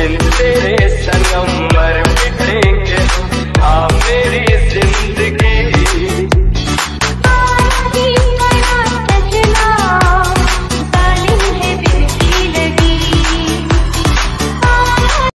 दिल तेरे